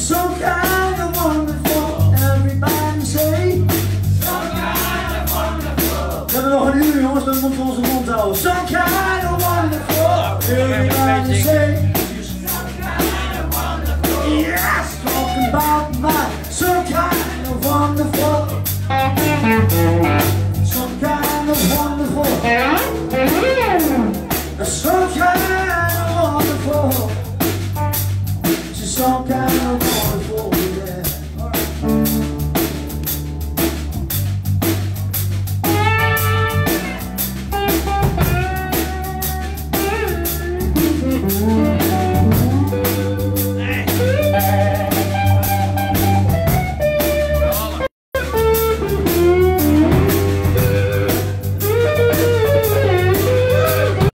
So kind of wonderful, everybody say. So kind of wonderful. We hebben nog een uur, jongens, we moeten onze mond. So kind of wonderful, everybody say. So kind of wonderful, yes, we about maar. So kind of wonderful. So kind of wonderful. So kind of wonderful.